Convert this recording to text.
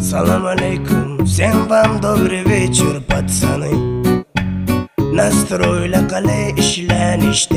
Салам алейкум, всем вам добрый вечер, пацаны. Настроили колей, ишляништя